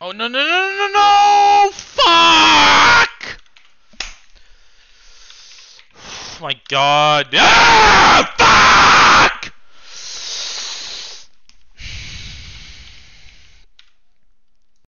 Oh no no no no no! Fuck! Oh my god! Ah!